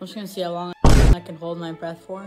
I'm just gonna see how long I can hold my breath for.